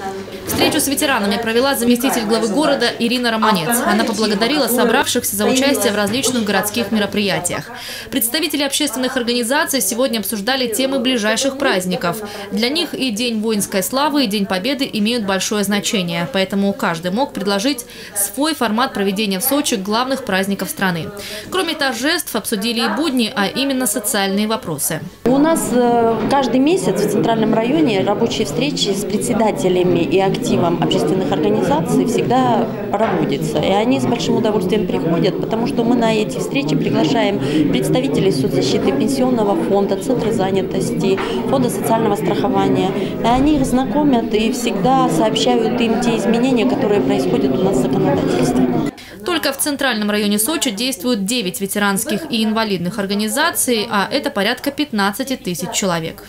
None. Встречу с ветеранами провела заместитель главы города Ирина Романец. Она поблагодарила собравшихся за участие в различных городских мероприятиях. Представители общественных организаций сегодня обсуждали темы ближайших праздников. Для них и День воинской славы, и День Победы имеют большое значение, поэтому каждый мог предложить свой формат проведения в Сочи главных праздников страны. Кроме торжеств, обсудили и будни, а именно социальные вопросы. У нас э, каждый месяц в Центральном районе рабочие встречи с председателями и активом общественных организаций всегда проводятся. И они с большим удовольствием приходят, потому что мы на эти встречи приглашаем представителей соцзащиты, пенсионного фонда, центра занятости, фонда социального страхования. И они их знакомят и всегда сообщают им те изменения, которые происходят у нас в законодательстве. Только в центральном районе Сочи действуют 9 ветеранских и инвалидных организаций, а это порядка 15 тысяч человек.